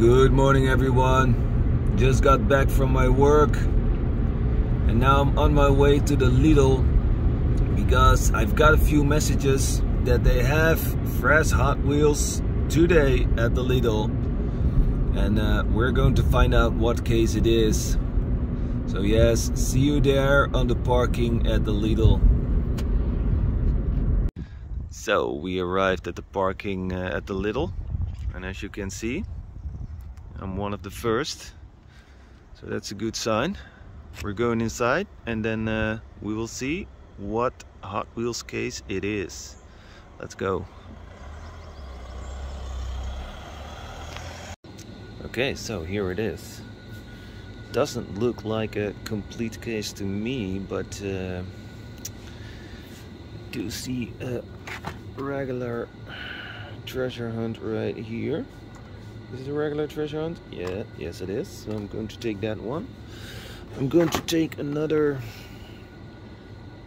Good morning, everyone. Just got back from my work, and now I'm on my way to the Lidl because I've got a few messages that they have fresh Hot Wheels today at the Lidl, and uh, we're going to find out what case it is. So yes, see you there on the parking at the Lidl. So we arrived at the parking uh, at the Lidl and as you can see I'm one of the first. So that's a good sign. We're going inside and then uh, we will see what Hot Wheels case it is. Let's go. Okay so here it is. Doesn't look like a complete case to me but uh, do see a regular treasure hunt right here. Is it a regular treasure hunt? Yeah, yes it is. So I'm going to take that one. I'm going to take another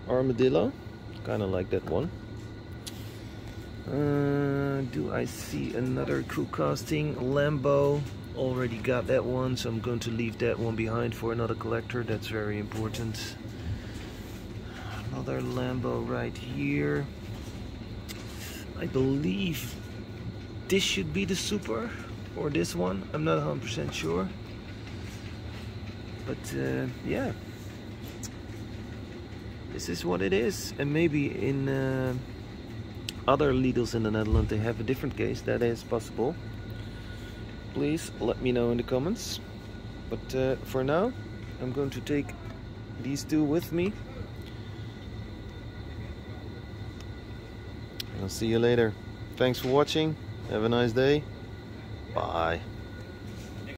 armadillo. Kind of like that one. Uh, do I see another cool casting Lambo? Already got that one, so I'm going to leave that one behind for another collector. That's very important. Another Lambo right here. I believe this should be the Super or this one. I'm not 100% sure. But uh, yeah, this is what it is. And maybe in uh, other Lidls in the Netherlands they have a different case. That is possible. Please let me know in the comments. But uh, for now, I'm going to take these two with me I'll see you later. Thanks for watching. Have a nice day. Bye.